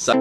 さ